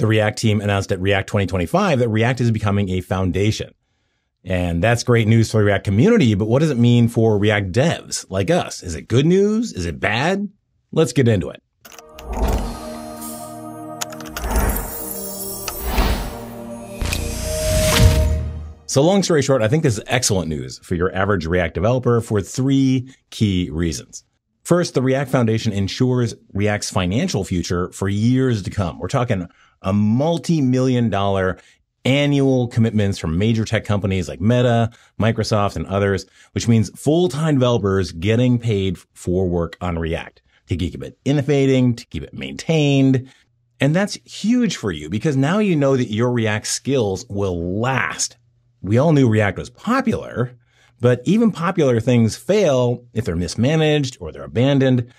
The React team announced at React 2025 that React is becoming a foundation. And that's great news for the React community, but what does it mean for React devs like us? Is it good news? Is it bad? Let's get into it. So long story short, I think this is excellent news for your average React developer for three key reasons. First, the React Foundation ensures React's financial future for years to come. We're talking a multi-million dollar annual commitments from major tech companies like Meta, Microsoft, and others, which means full-time developers getting paid for work on React to keep it innovating, to keep it maintained. And that's huge for you because now you know that your React skills will last we all knew React was popular, but even popular things fail if they're mismanaged or they're abandoned.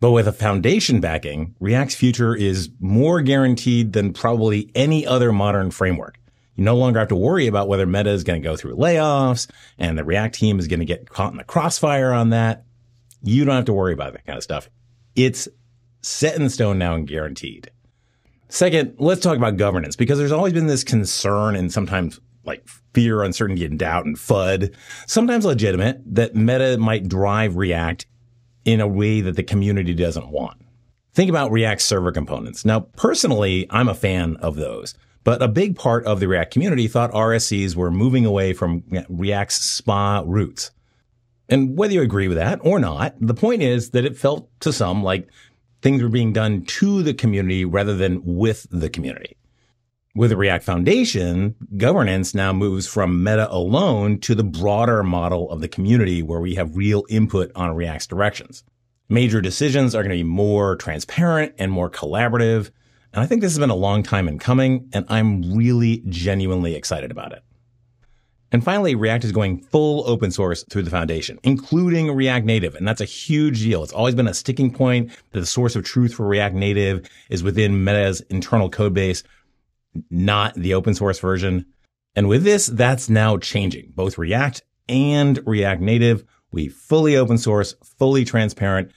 But with a foundation backing, React's future is more guaranteed than probably any other modern framework. You no longer have to worry about whether Meta is going to go through layoffs and the React team is going to get caught in the crossfire on that. You don't have to worry about that kind of stuff. It's set in stone now and guaranteed. Second, let's talk about governance because there's always been this concern and sometimes like fear, uncertainty, and doubt and FUD, sometimes legitimate, that Meta might drive React in a way that the community doesn't want. Think about React server components. Now, personally, I'm a fan of those, but a big part of the React community thought RSCs were moving away from React's SPA roots. And whether you agree with that or not, the point is that it felt to some like things were being done to the community rather than with the community. With the React Foundation, governance now moves from Meta alone to the broader model of the community where we have real input on React's directions. Major decisions are going to be more transparent and more collaborative. And I think this has been a long time in coming, and I'm really genuinely excited about it. And finally, React is going full open source through the foundation, including React Native. And that's a huge deal. It's always been a sticking point that the source of truth for React Native is within Meta's internal code base not the open source version. And with this, that's now changing. Both React and React Native, we fully open source, fully transparent.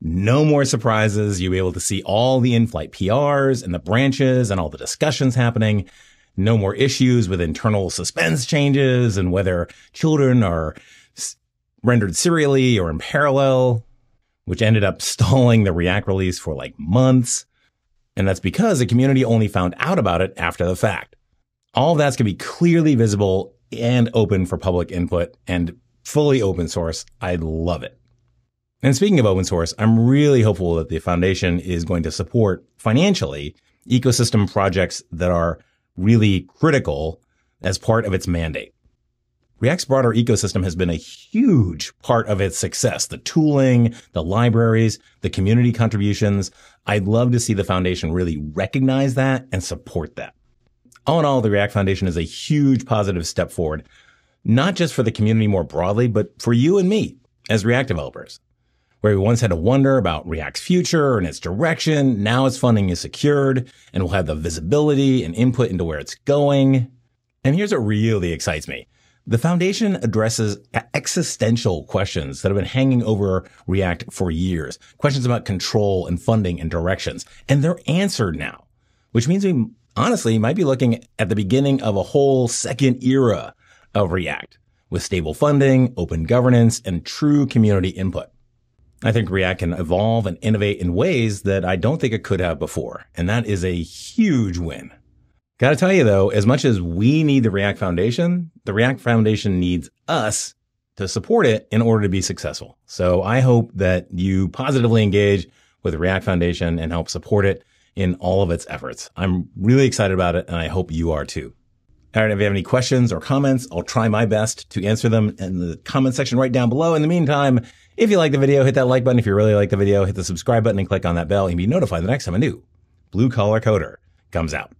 No more surprises. You'll be able to see all the in-flight PRs and the branches and all the discussions happening. No more issues with internal suspense changes and whether children are rendered serially or in parallel, which ended up stalling the React release for like months. And that's because the community only found out about it after the fact. All that's going to be clearly visible and open for public input and fully open source. I love it. And speaking of open source, I'm really hopeful that the foundation is going to support financially ecosystem projects that are really critical as part of its mandate. React's broader ecosystem has been a huge part of its success. The tooling, the libraries, the community contributions. I'd love to see the foundation really recognize that and support that. All in all, the React Foundation is a huge positive step forward, not just for the community more broadly, but for you and me as React developers. Where we once had to wonder about React's future and its direction, now its funding is secured and we'll have the visibility and input into where it's going. And here's what really excites me. The foundation addresses existential questions that have been hanging over React for years. Questions about control and funding and directions. And they're answered now, which means we honestly might be looking at the beginning of a whole second era of React with stable funding, open governance, and true community input. I think React can evolve and innovate in ways that I don't think it could have before. And that is a huge win. Got to tell you though, as much as we need the React Foundation, the React Foundation needs us to support it in order to be successful. So I hope that you positively engage with the React Foundation and help support it in all of its efforts. I'm really excited about it and I hope you are too. All right. If you have any questions or comments, I'll try my best to answer them in the comment section right down below. In the meantime, if you like the video, hit that like button. If you really like the video, hit the subscribe button and click on that bell and be notified the next time a new blue collar coder comes out.